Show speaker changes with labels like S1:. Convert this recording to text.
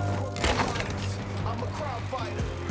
S1: I'm a crowd fighter.